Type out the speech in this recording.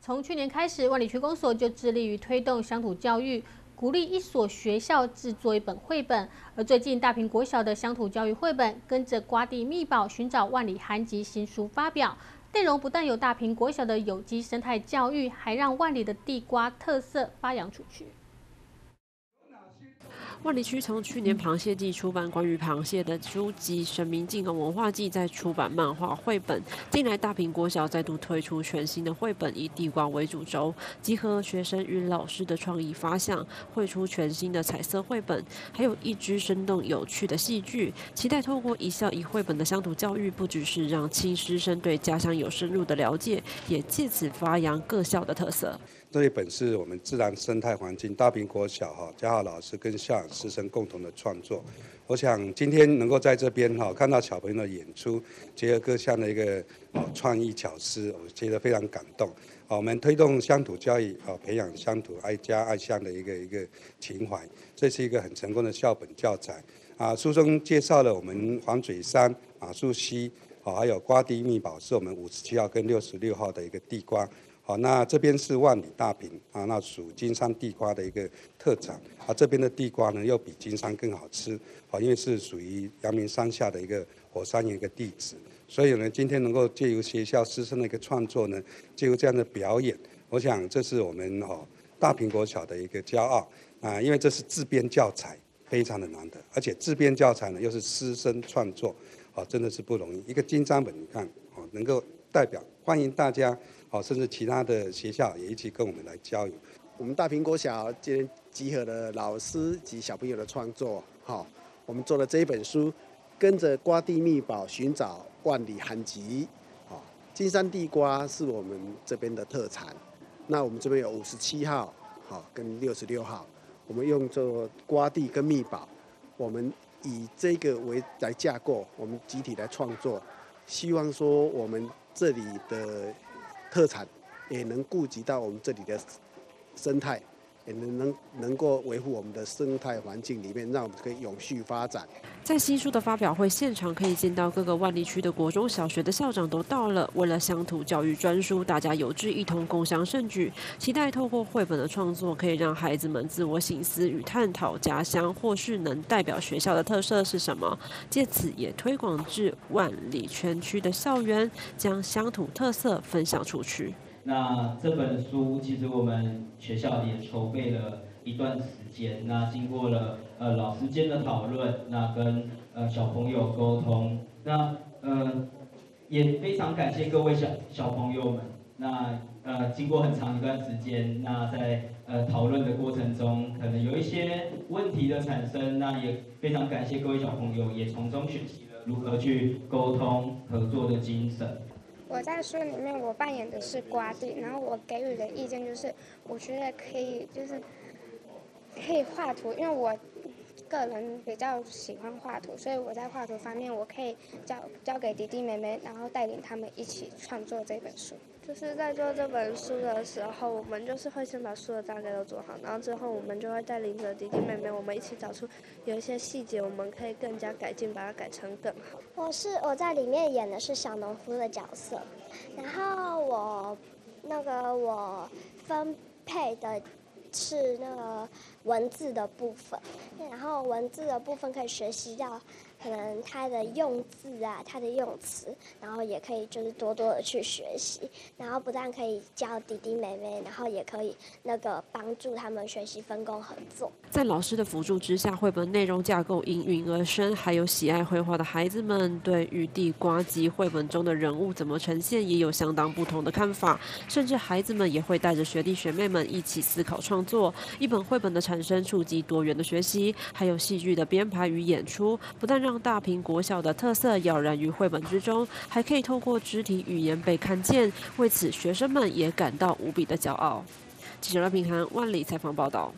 从去年开始，万里区公所就致力于推动乡土教育，鼓励一所学校制作一本绘本。而最近，大坪国小的乡土教育绘本《跟着瓜地秘宝寻找万里寒籍》新书发表，内容不但有大坪国小的有机生态教育，还让万里的地瓜特色发扬出去。万里区从去年螃蟹季出版关于螃蟹的书籍，神明进和文化季再出版漫画绘本。近来大平国小再度推出全新的绘本，以地瓜为主轴，集合学生与老师的创意发想，绘出全新的彩色绘本，还有一支生动有趣的戏剧。期待透过一笑一绘本的乡土教育，不只是让亲师生对家乡有深入的了解，也借此发扬各校的特色。这一本是我们自然生态环境大苹国小哈嘉豪老师跟校长师生共同的创作。我想今天能够在这边哈看到小朋友的演出，结合各项的一个哦创意巧思，我觉得非常感动。好，我们推动乡土教育，好培养乡土爱家爱乡的一个一个情怀，这是一个很成功的校本教材。啊，书中介绍了我们黄嘴山、马树溪，好还有瓜地蜜宝，是我们五十七号跟六十六号的一个地瓜。好，那这边是万里大坪啊，那属金山地瓜的一个特产啊。这边的地瓜呢，又比金山更好吃啊，因为是属于阳明山下的一个火山岩一个地质，所以呢，今天能够借由学校师生的一个创作呢，借由这样的表演，我想这是我们哦大苹果小的一个骄傲啊，因为这是自编教材，非常的难得，而且自编教材呢又是师生创作，啊，真的是不容易。一个金山本，你看哦，能够代表，欢迎大家。好，甚至其他的学校也一起跟我们来交流。我们大苹果小今天集合了老师及小朋友的创作，好，我们做了这一本书，跟着瓜地秘宝寻找万里寒极。好，金山地瓜是我们这边的特产。那我们这边有五十七号，好，跟六十六号，我们用作瓜地跟秘宝，我们以这个为来架构，我们集体来创作，希望说我们这里的。特产也能顾及到我们这里的生态，也能能能够维护我们的生态环境里面，让我们可以永续发展。在新书的发表会现场，可以见到各个万里区的国中小学的校长都到了。为了乡土教育专书，大家有志一同，共襄盛举。期待透过绘本的创作，可以让孩子们自我醒思与探讨家乡，或是能代表学校的特色是什么。借此也推广至万里全区的校园，将乡土特色分享出去。那这本书其实我们学校也筹备了。一段时间，那经过了呃老师间的讨论，那跟呃小朋友沟通，那呃也非常感谢各位小小朋友们。那呃经过很长一段时间，那在呃讨论的过程中，可能有一些问题的产生，那也非常感谢各位小朋友，也从中学习了如何去沟通合作的精神。我在书里面我扮演的是瓜地，然后我给予的意见就是，我觉得可以就是。可以画图，因为我个人比较喜欢画图，所以我在画图方面，我可以交交给弟弟妹妹，然后带领他们一起创作这本书。就是在做这本书的时候，我们就是会先把书的大概都做好，然后之后我们就会带领着弟弟妹妹，我们一起找出有一些细节，我们可以更加改进，把它改成更好。我是我在里面演的是小农夫的角色，然后我那个我分配的。是那个文字的部分，然后文字的部分可以学习到。可能他的用字啊，他的用词，然后也可以就是多多的去学习，然后不但可以教弟弟妹妹，然后也可以那个帮助他们学习分工合作。在老师的辅助之下，绘本内容架构应运而生，还有喜爱绘画的孩子们对于地瓜及绘本中的人物怎么呈现，也有相当不同的看法。甚至孩子们也会带着学弟学妹们一起思考创作。一本绘本的产生，触及多元的学习，还有戏剧的编排与演出，不但让让大苹果小的特色跃然于绘本之中，还可以透过肢体语言被看见。为此，学生们也感到无比的骄傲。记者罗平涵万里采访报道。